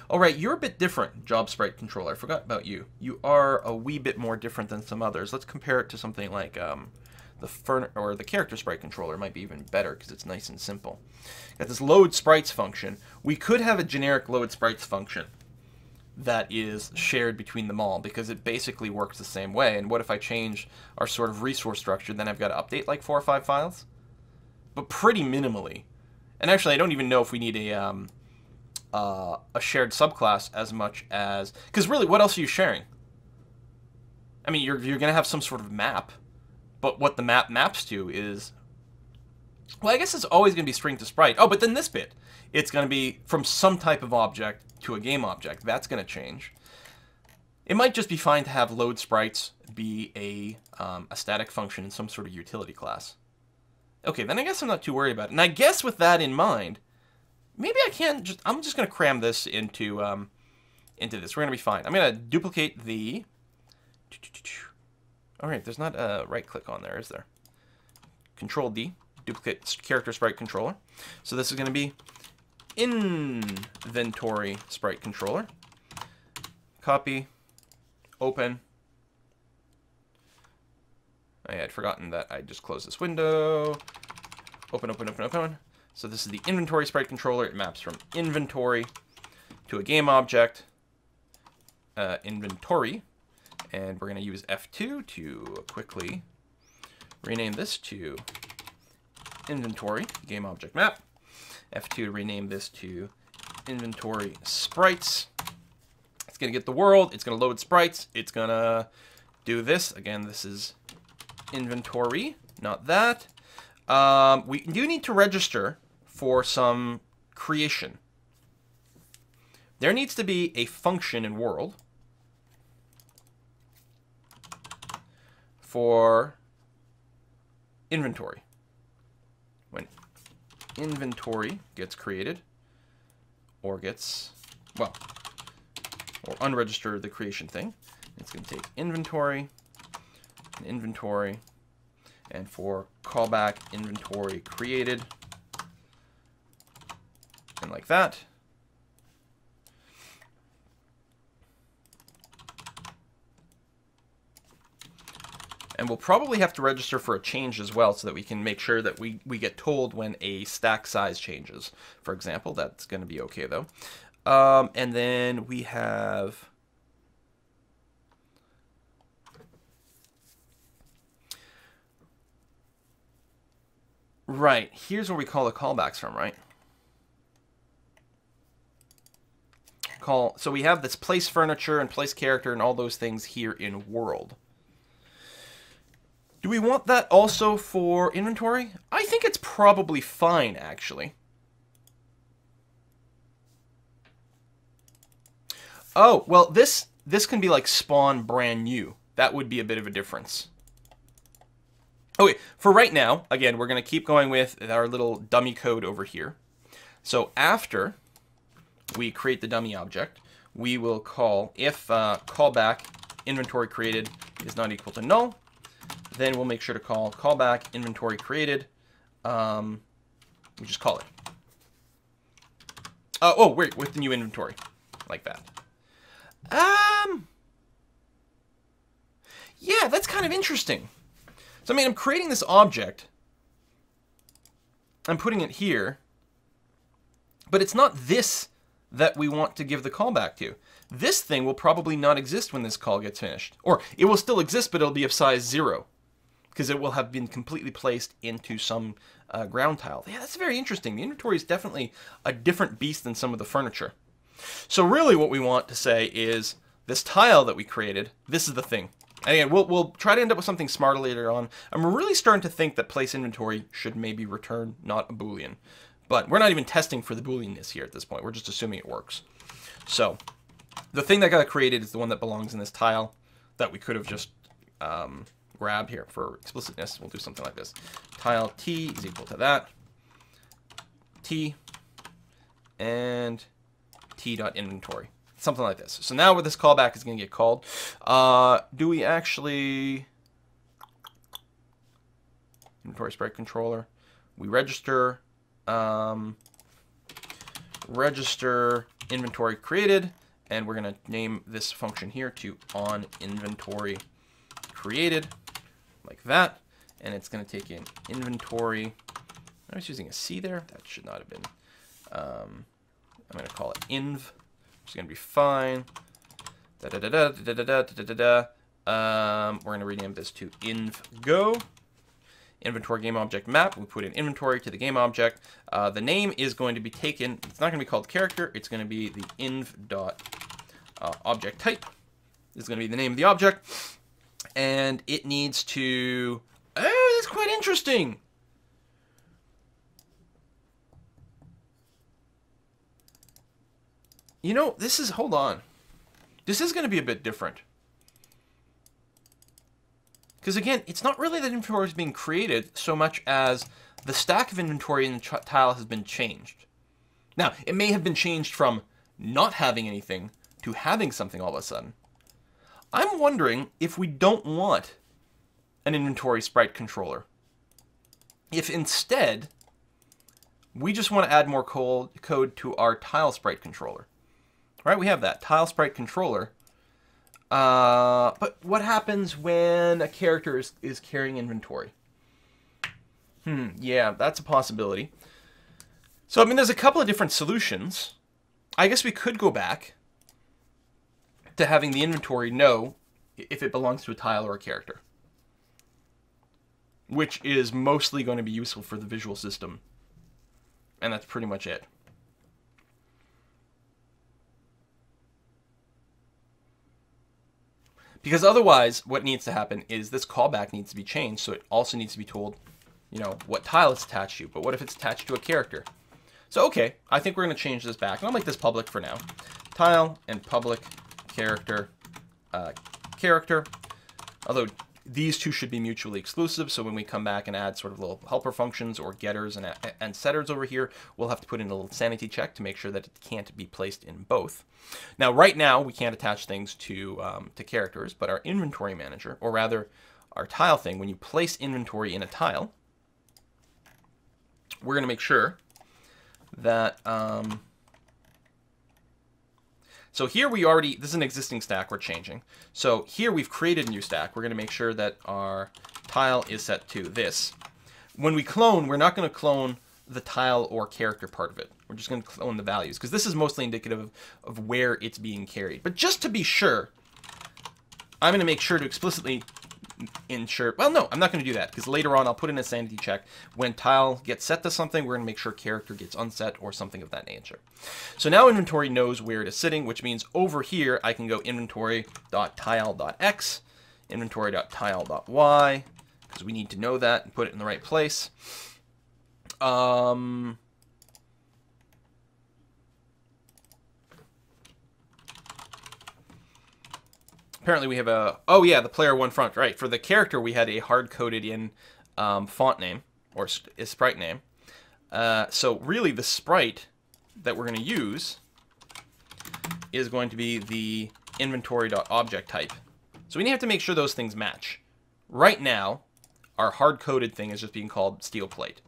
All right, you're a bit different, Job Sprite Controller. I forgot about you. You are a wee bit more different than some others. Let's compare it to something like um, the or the Character Sprite Controller. Might be even better because it's nice and simple. Got this load sprites function. We could have a generic load sprites function that is shared between them all because it basically works the same way. And what if I change our sort of resource structure? Then I've got to update like four or five files, but pretty minimally. And actually, I don't even know if we need a um, uh, a shared subclass as much as because really, what else are you sharing? I mean, you're you're gonna have some sort of map, but what the map maps to is well, I guess it's always going to be string to sprite. Oh, but then this bit, it's going to be from some type of object to a game object. That's going to change. It might just be fine to have load sprites be a, um, a static function in some sort of utility class. Okay, then I guess I'm not too worried about it. And I guess with that in mind, maybe I can just, I'm just going to cram this into, um, into this. We're going to be fine. I'm going to duplicate the, all right, there's not a right click on there, is there? Control D, duplicate character sprite controller. So this is going to be inventory sprite controller. Copy, open. I had forgotten that I just closed this window. Open, open, open, open. So this is the inventory sprite controller. It maps from inventory to a game object, uh, inventory, and we're going to use F2 to quickly rename this to inventory game object map. F2 to rename this to inventory sprites. It's going to get the world. It's going to load sprites. It's going to do this. Again, this is inventory, not that. Um, we do need to register for some creation. There needs to be a function in world for inventory When inventory gets created or gets, well, or unregister the creation thing. It's going to take inventory, inventory, and for callback inventory created, and like that. And we'll probably have to register for a change as well so that we can make sure that we, we get told when a stack size changes. For example, that's going to be okay though. Um, and then we have... Right, here's where we call the callbacks from, right? Call, so we have this place furniture and place character and all those things here in world. Do we want that also for inventory? I think it's probably fine, actually. Oh, well, this this can be like spawn brand new. That would be a bit of a difference. Okay, for right now, again, we're going to keep going with our little dummy code over here. So after we create the dummy object, we will call if uh, callback inventory created is not equal to null, then we'll make sure to call callback inventory created. Um, we just call it. Uh, oh, wait, with the new inventory, like that. Um, yeah, that's kind of interesting. So, I mean, I'm creating this object. I'm putting it here. But it's not this that we want to give the callback to. This thing will probably not exist when this call gets finished. Or it will still exist, but it'll be of size 0. Because it will have been completely placed into some uh, ground tile. Yeah, that's very interesting. The inventory is definitely a different beast than some of the furniture. So really what we want to say is this tile that we created, this is the thing. Again, we'll, we'll try to end up with something smarter later on. I'm really starting to think that place inventory should maybe return not a boolean. But we're not even testing for the booleanness here at this point. We're just assuming it works. So the thing that got created is the one that belongs in this tile that we could have just um, grabbed here for explicitness. We'll do something like this. Tile t is equal to that. t and t.inventory. Something like this. So now with this callback is going to get called. Uh, do we actually... Inventory sprite controller. We register um, register inventory created, and we're going to name this function here to on inventory created, like that. And it's going to take in inventory. I was using a C there. That should not have been. Um, I'm going to call it inv, going to be fine. Da da da da da da da da da da. Um, we're going to rename this to inv go inventory game object map. We put an inventory to the game object. Uh, the name is going to be taken, it's not going to be called character, it's going to be the inv dot uh, object type. This is going to be the name of the object. And it needs to, oh, that's quite interesting. You know, this is, hold on. This is going to be a bit different. Because again, it's not really that inventory is being created so much as the stack of inventory in the tile has been changed. Now, it may have been changed from not having anything to having something all of a sudden. I'm wondering if we don't want an inventory sprite controller. If instead, we just want to add more code to our tile sprite controller. Right, we have that tile sprite controller uh, but what happens when a character is, is carrying inventory? Hmm, yeah, that's a possibility. So, I mean, there's a couple of different solutions. I guess we could go back to having the inventory know if it belongs to a tile or a character. Which is mostly going to be useful for the visual system. And that's pretty much it. Because otherwise, what needs to happen is this callback needs to be changed, so it also needs to be told, you know, what tile it's attached to. But what if it's attached to a character? So, okay, I think we're going to change this back. And I'll make this public for now. Tile and public character uh, character. Although these two should be mutually exclusive, so when we come back and add sort of little helper functions or getters and, and setters over here, we'll have to put in a little sanity check to make sure that it can't be placed in both. Now, right now, we can't attach things to, um, to characters, but our inventory manager, or rather our tile thing, when you place inventory in a tile, we're going to make sure that um, So here we already, this is an existing stack we're changing. So here we've created a new stack. We're going to make sure that our tile is set to this. When we clone, we're not going to clone the tile or character part of it. We're just going to clone the values because this is mostly indicative of, where it's being carried. But just to be sure, I'm going to make sure to explicitly ensure, well, no, I'm not going to do that because later on I'll put in a sanity check. When tile gets set to something, we're going to make sure character gets unset or something of that nature. So now inventory knows where it is sitting, which means over here I can go inventory.tile.x, inventory.tile.y, because we need to know that and put it in the right place. Um, apparently we have a oh yeah the player one front right. For the character we had a hard coded in um, font name or sprite name. Uh, so really the sprite that we're going to use is going to be the inventory.object type. So we have to make sure those things match. Right now our hard coded thing is just being called steel plate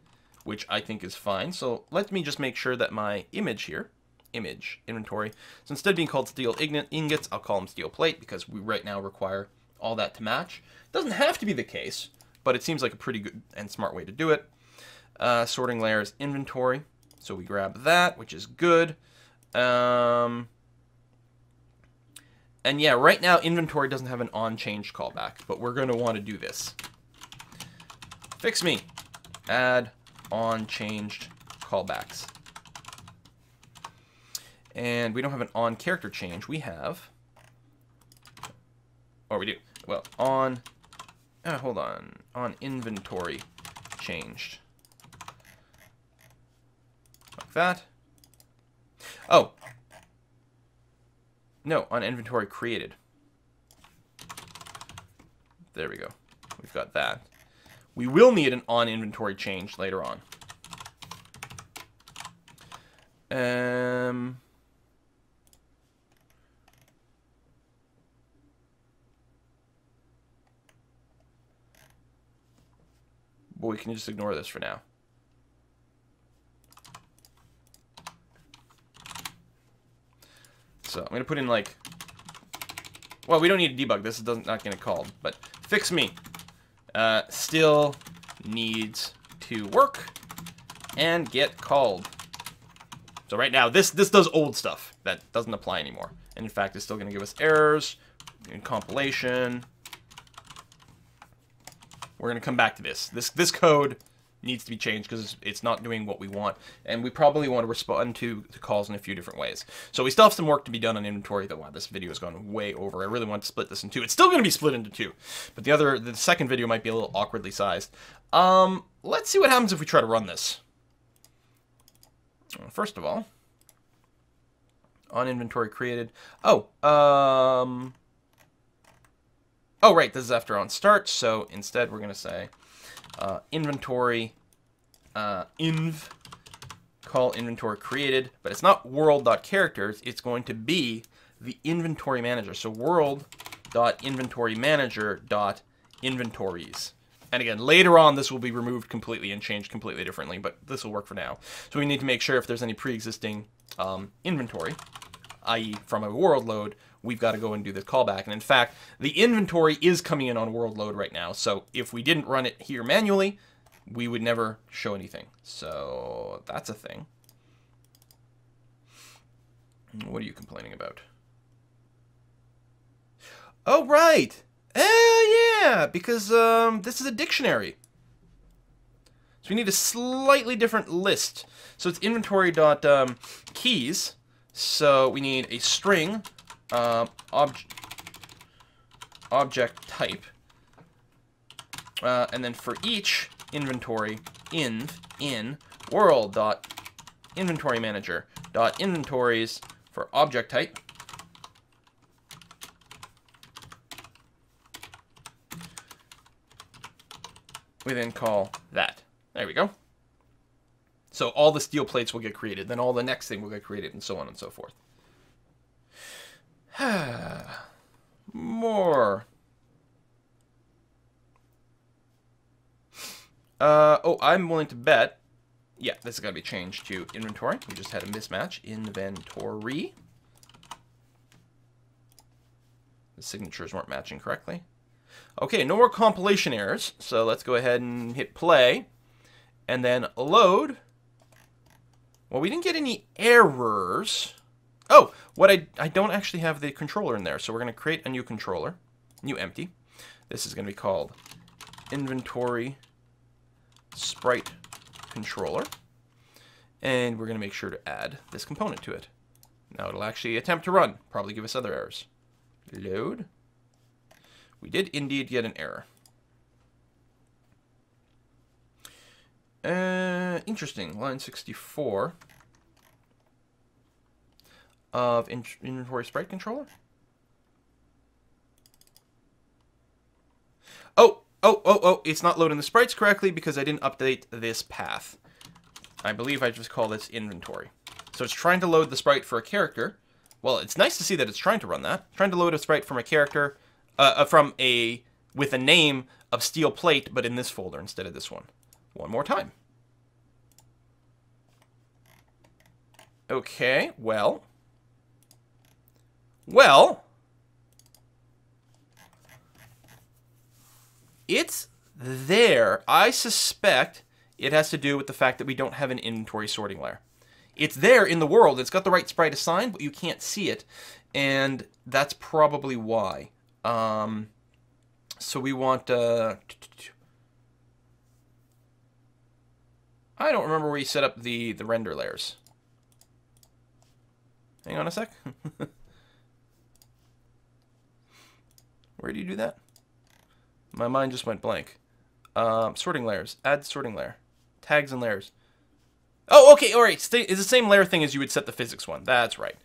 which I think is fine. So let me just make sure that my image here image inventory. So instead of being called steel ingots, I'll call them steel plate because we right now require all that to match. Doesn't have to be the case, but it seems like a pretty good and smart way to do it. Uh, sorting layers inventory. So we grab that, which is good. Um, and yeah, right now inventory doesn't have an on change callback, but we're going to want to do this. Fix me. Add on changed callbacks. And we don't have an on character change. We have, or we do. Well, on, uh, hold on, on inventory changed. Like that. Oh. No, on inventory created. There we go. We've got that. We will need an on inventory change later on. Um, But we can just ignore this for now. So I'm going to put in like... Well, we don't need to debug this. Doesn't not get called. But fix me. Uh, still needs to work and get called. So right now, this this does old stuff that doesn't apply anymore. And in fact, it's still going to give us errors in compilation. We're going to come back to this. This this code needs to be changed because it's not doing what we want. And we probably want to respond to, the calls in a few different ways. So we still have some work to be done on inventory, though wow, this video has gone way over. I really want to split this in two. It's still going to be split into two. But the other, the second video might be a little awkwardly sized. Um, let's see what happens if we try to run this. First of all, on inventory created. Oh, um, Oh, right, this is after on start, so instead we're going to say uh, inventory uh, inv call inventory created, but it's not world.characters, it's going to be the inventory manager. So world.inventory manager.inventories. And again, later on, this will be removed completely and changed completely differently, but this will work for now. So we need to make sure if there's any pre-existing um, inventory, i.e. from a world load, we've got to go and do this callback. And in fact, the inventory is coming in on world load right now. So if we didn't run it here manually, we would never show anything. So that's a thing. What are you complaining about? Oh, right. Oh, yeah, because um, this is a dictionary. So we need a slightly different list. So it's inventory dot um, keys. So we need a string ob object type. Uh, and then for each inventory in in world dot inventory manager dot inventories for object type. We then call that. There we go. So all the steel plates will get created, then all the next thing will get created, and so on and so forth. More. Uh, oh, I'm willing to bet. Yeah, this is got to be changed to inventory. We just had a mismatch. Inventory. The signatures weren't matching correctly. Okay, no more compilation errors. So let's go ahead and hit play. And then load. Well, we didn't get any errors. Oh, what I, I don't actually have the controller in there. So we're going to create a new controller. New empty. This is going to be called inventory sprite controller. And we're going to make sure to add this component to it. Now it'll actually attempt to run. Probably give us other errors. Load. We did indeed get an error. Uh, interesting. Line 64 of in inventory sprite controller. Oh, oh, oh, oh, it's not loading the sprites correctly because I didn't update this path. I believe I just call this inventory. So it's trying to load the sprite for a character. Well, it's nice to see that it's trying to run that. trying to load a sprite from a character uh, uh, from a with a name of steel plate, but in this folder instead of this one. One more time. Okay, well. Well. It's there. I suspect it has to do with the fact that we don't have an inventory sorting layer. It's there in the world. It's got the right sprite assigned, but you can't see it. And that's probably why. Um, so we want, uh, I don't remember where you set up the, the render layers. Hang on a sec. where do you do that? My mind just went blank. Um, sorting layers. Add sorting layer. Tags and layers. Oh, okay, all right. It's the same layer thing as you would set the physics one. That's right.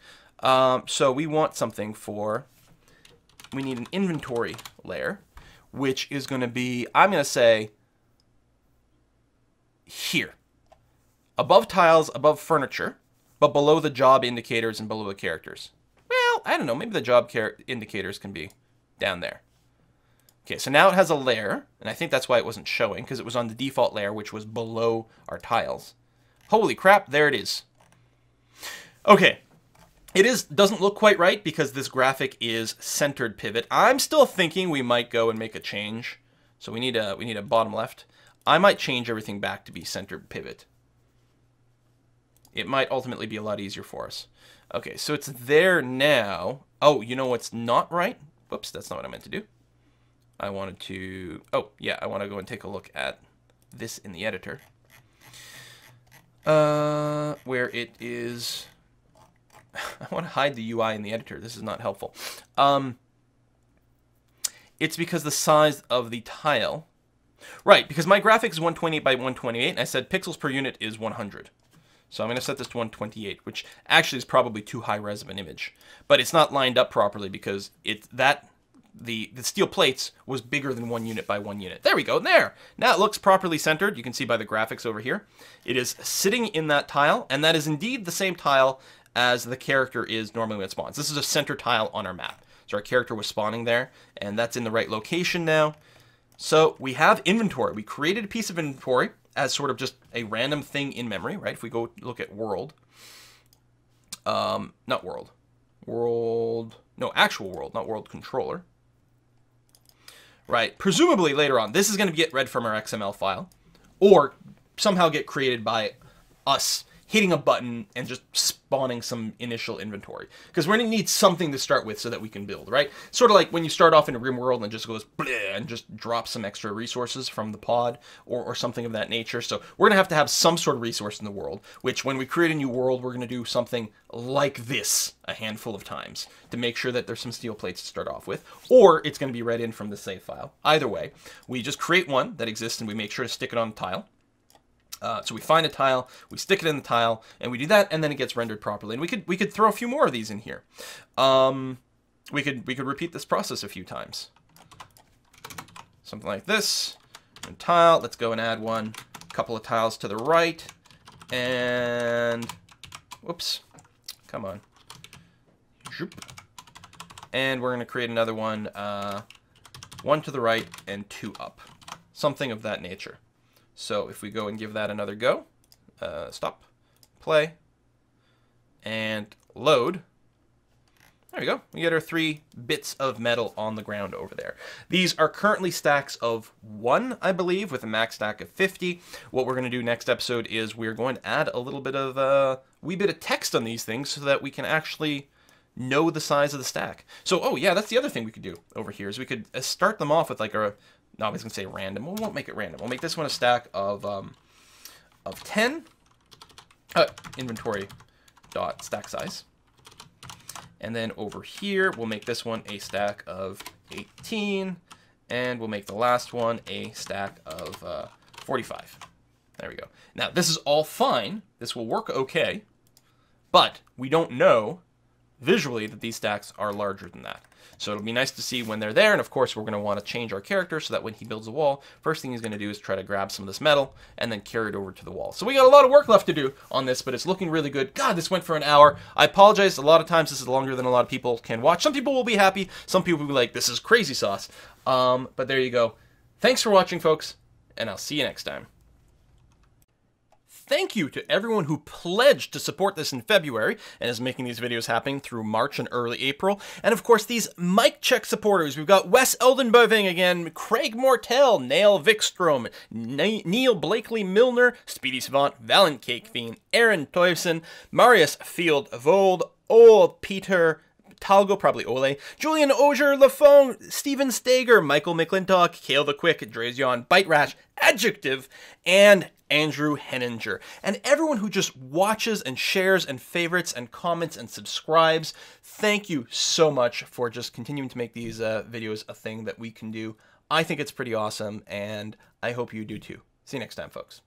Um, so we want something for we need an inventory layer, which is going to be, I'm going to say, here. Above tiles, above furniture, but below the job indicators and below the characters. Well, I don't know. Maybe the job indicators can be down there. Okay, so now it has a layer, and I think that's why it wasn't showing, because it was on the default layer, which was below our tiles. Holy crap, there it is. Okay, it is doesn't look quite right because this graphic is centered pivot. I'm still thinking we might go and make a change. So we need a we need a bottom left. I might change everything back to be centered pivot. It might ultimately be a lot easier for us. Okay, so it's there now. Oh, you know what's not right? Whoops, that's not what I meant to do. I wanted to... Oh, yeah, I want to go and take a look at this in the editor. Uh, where it is I want to hide the UI in the editor. This is not helpful. Um, it's because the size of the tile. Right, because my graphics is 128 by 128, and I said pixels per unit is 100. So I'm going to set this to 128, which actually is probably too high res of an image. But it's not lined up properly because it that the, the steel plates was bigger than one unit by one unit. There we go, there. Now it looks properly centered. You can see by the graphics over here. It is sitting in that tile, and that is indeed the same tile as the character is normally when it spawns. This is a center tile on our map. So our character was spawning there, and that's in the right location now. So we have inventory. We created a piece of inventory as sort of just a random thing in memory, right? If we go look at world, um, not world, world, no, actual world, not world controller, right? Presumably later on, this is going to get read from our XML file or somehow get created by us hitting a button and just spawning some initial inventory. Because we're going to need something to start with so that we can build, right? Sort of like when you start off in a RimWorld and just goes and just drops some extra resources from the pod or, or something of that nature. So we're going to have to have some sort of resource in the world, which when we create a new world, we're going to do something like this a handful of times to make sure that there's some steel plates to start off with, or it's going to be read in from the save file. Either way, we just create one that exists and we make sure to stick it on the tile. Uh, so we find a tile, we stick it in the tile, and we do that, and then it gets rendered properly. And we could we could throw a few more of these in here. Um, we could we could repeat this process a few times. Something like this. And tile. Let's go and add one. A couple of tiles to the right, and whoops, come on. And we're going to create another one, uh, one to the right and two up. Something of that nature. So if we go and give that another go, uh, stop, play, and load. There we go. We get our three bits of metal on the ground over there. These are currently stacks of one, I believe, with a max stack of 50. What we're going to do next episode is we're going to add a little bit of a uh, wee bit of text on these things so that we can actually know the size of the stack. So, oh yeah, that's the other thing we could do over here is we could uh, start them off with like a, no, I was going to say random. We won't make it random. We'll make this one a stack of, um, of 10. Uh, inventory dot stack size. And then over here, we'll make this one a stack of 18. And we'll make the last one a stack of uh, 45. There we go. Now, this is all fine. This will work okay. But we don't know visually that these stacks are larger than that. So it'll be nice to see when they're there, and of course we're going to want to change our character so that when he builds a wall, first thing he's going to do is try to grab some of this metal and then carry it over to the wall. So we got a lot of work left to do on this, but it's looking really good. God, this went for an hour. I apologize. A lot of times this is longer than a lot of people can watch. Some people will be happy. Some people will be like, this is crazy sauce. Um, but there you go. Thanks for watching, folks, and I'll see you next time thank you to everyone who pledged to support this in February and is making these videos happen through March and early April. And of course, these mic Check supporters. We've got Wes Eldenboving again, Craig Mortel, Nail Vikstrom, Neil Blakely Milner, Speedy Savant, Valent Cake Fiend, Aaron Toyson, Marius Field Vold, Old Peter, Talgo, probably Ole, Julian Ogier, Lafone, Steven Stager, Michael McClintock, Kale the Quick, Drazion, Bite Rash, Adjective, and Andrew Henninger. And everyone who just watches and shares and favorites and comments and subscribes, thank you so much for just continuing to make these uh, videos a thing that we can do. I think it's pretty awesome, and I hope you do too. See you next time, folks.